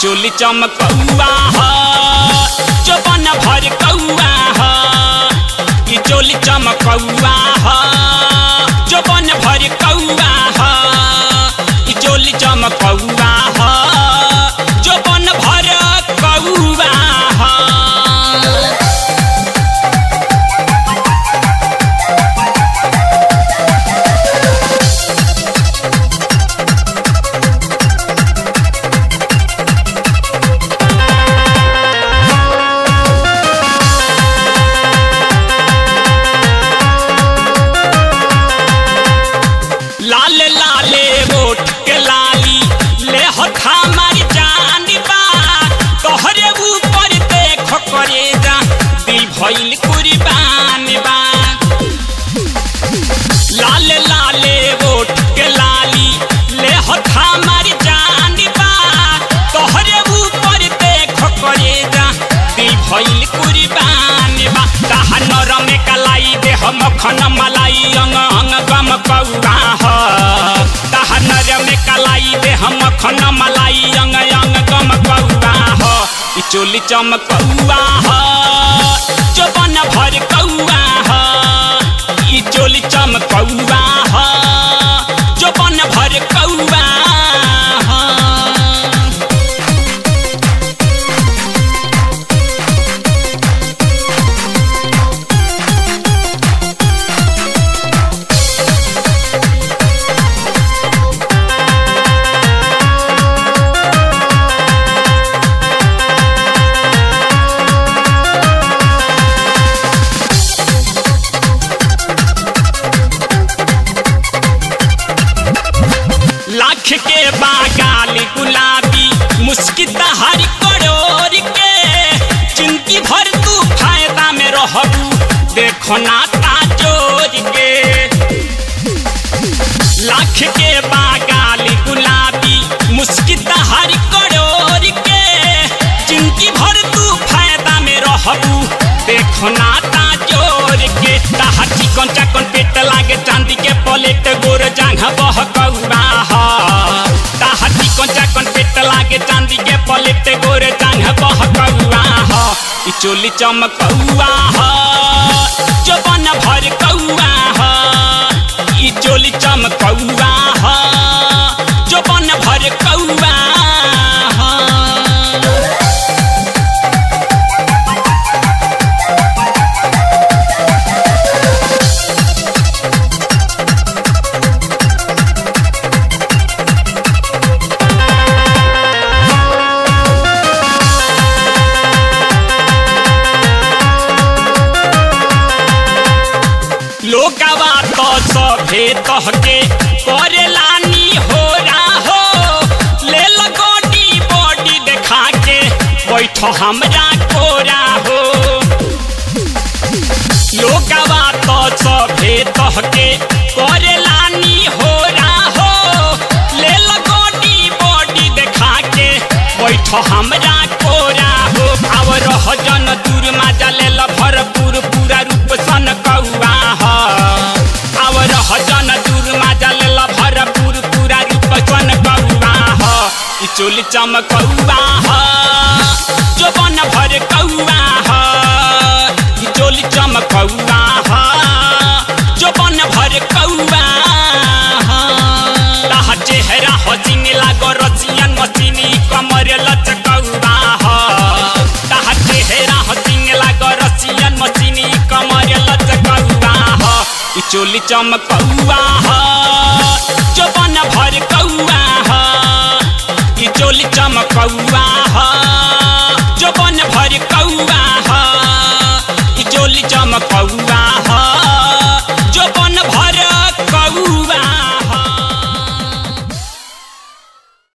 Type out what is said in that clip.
चोली चमकौआ ह चौबन भर कौआ हा ई चोली चमकौआ ह। बा। लाल लाले वोट के लाली, ले हथा मार जान बा। तोहरे ऊपर देख करे जा कुर्बान बा। कहा नरम कलाई दे, हम खन मलाई अंग अंग गम कौआ ह। कहा नरम कलाई दे, हम खन मलाई, अंग अंग गम ह। चोली चमकौआ ह। भर कौआ ह। चोली चमकौआ ह। लाख के बागाल गुलाबी, मुस्कित हर के। भर तू फ़ायदा में देखो के। लाख के बागाल गुलाबी हर करोड़ के। ज़िंदगी भर तू फ़ायदा में रहबू, देखो ना ताजोर के। चाकन पेट लागे चोली चमकौआ हा चौबन भर कौआ हा चोली चमकौआ ह। सभे तहके करेलानी हो हो ले लगोडी बॉडी देखा के बैठ हमरा कोरा हो। लोगवा तो सभे तहके करेलानी हो हो ले लगोडी बॉडी देखा के बैठ हमरा कोरा हो। अब रह जन दूर माजा ले भरपूर पूरा चमकौआ ह चौबन भर कौआ ह चोली चमकौआ ह चौबन भर कौआ ताहा चेहरा हसीन लागो रसियन मसीनी कमर लचकौआ ह। चेहरा हसीन लागो रसियन मसीनी कमर लचकौआ ह। चोली चमकौआ चोली चमकौआ जो बन भर कौआ।